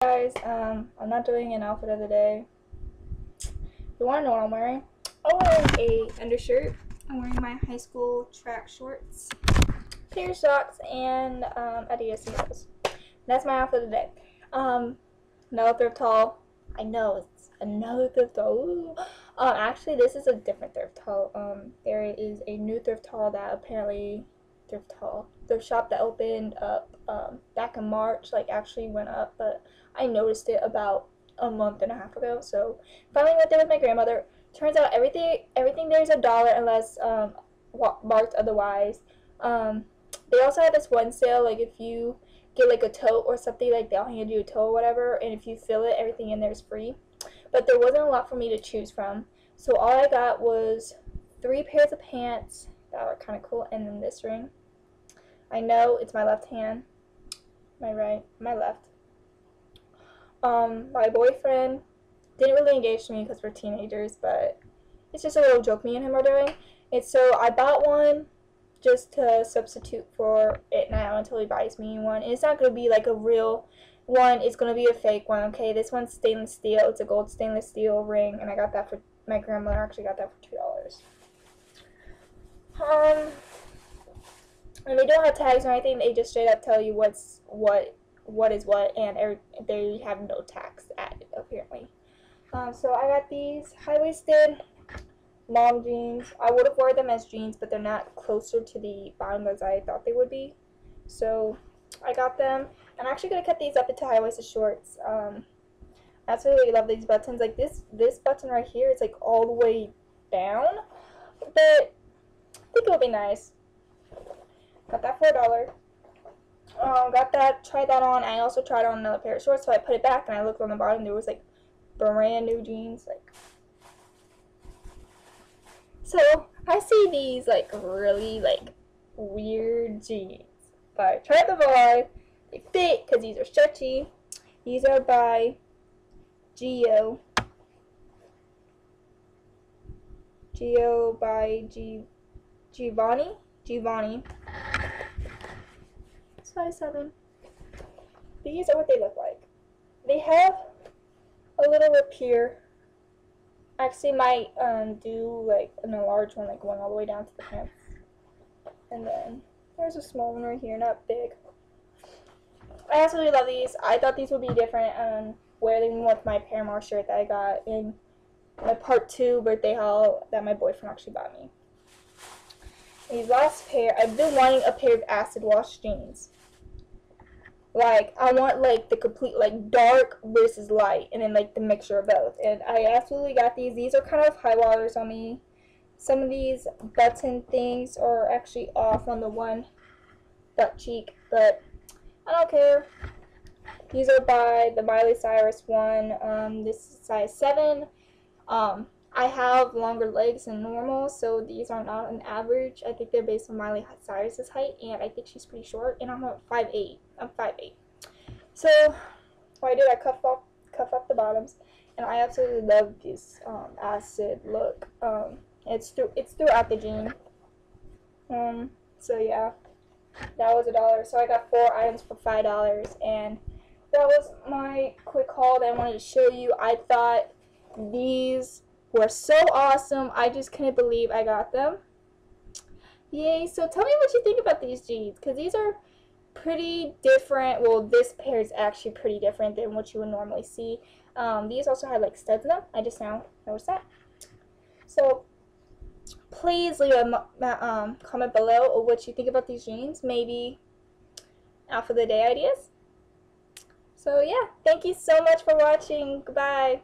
guys, um, I'm not doing an outfit of the day. You want to know what I'm wearing? I'm wearing a undershirt. I'm wearing my high school track shorts, pair of socks, and um, Adidas sneakers. That's my outfit of the day. Um, another thrift haul. I know it's another thrift haul. Um, actually, this is a different thrift haul. Um, there is a new thrift haul that apparently thrift haul thrift shop that opened up um, back in March. Like actually went up, but I noticed it about a month and a half ago. So finally went there with my grandmother. Turns out everything everything there is a dollar unless um, marked otherwise. Um, they also have this one sale like if you get like a tote or something like they'll hand you a tote or whatever, and if you fill it, everything in there is free. But there wasn't a lot for me to choose from, so all I got was three pairs of pants that were kind of cool, and then this ring. I know it's my left hand, my right, my left. Um, my boyfriend didn't really engage me because we're teenagers, but it's just a little joke me and him are doing. And so I bought one just to substitute for it now until he buys me one. And it's not going to be like a real one. It's going to be a fake one, okay? This one's stainless steel. It's a gold stainless steel ring, and I got that for, my grandmother actually got that for $2. Um, and they don't have tags or anything. They just straight up tell you what's what what is what, and they have no tax added apparently. Um, so I got these high waisted mom jeans. I would have wore them as jeans, but they're not closer to the bottom as I thought they would be. So I got them. I'm actually gonna cut these up into high waisted shorts. Um, I absolutely love these buttons. Like this this button right here is like all the way down, but I think it'll be nice. Got that for a dollar. Um, got that, tried that on. I also tried on another pair of shorts, so I put it back and I looked on the bottom. There was like brand new jeans. Like, so I see these like really like weird jeans. But I tried them on. They fit because these are stretchy. These are by Gio. Gio by G Giovanni. Giovanni size 7. These are what they look like. They have a little rip here. I actually might um, do like an enlarged one, like going all the way down to the pants. And then there's a small one right here, not big. I absolutely love these. I thought these would be different and wear them with my Paramore shirt that I got in my part two birthday haul that my boyfriend actually bought me. These last pair, I've been wanting a pair of acid wash jeans. Like I want like the complete like dark versus light and then like the mixture of both. And I absolutely got these. These are kind of high waters on me. Some of these button things are actually off on the one butt cheek, but I don't care. These are by the Miley Cyrus one. Um, this is size 7. Um, I have longer legs than normal, so these are not an average. I think they're based on Miley Cyrus's height, and I think she's pretty short, and I'm 5'8". I'm 5'8". So, what I did, I cuff off, cuff up the bottoms, and I absolutely love this um, acid look. Um, it's through, it's throughout the jean. Um, so yeah, that was a dollar. So I got four items for five dollars, and that was my quick haul that I wanted to show you. I thought these were so awesome. I just couldn't believe I got them. Yay. So tell me what you think about these jeans. Because these are pretty different. Well, this pair is actually pretty different than what you would normally see. Um, these also have like studs in them. I just now noticed that. So please leave a um, comment below what you think about these jeans. Maybe out for the day ideas. So yeah, thank you so much for watching. Goodbye.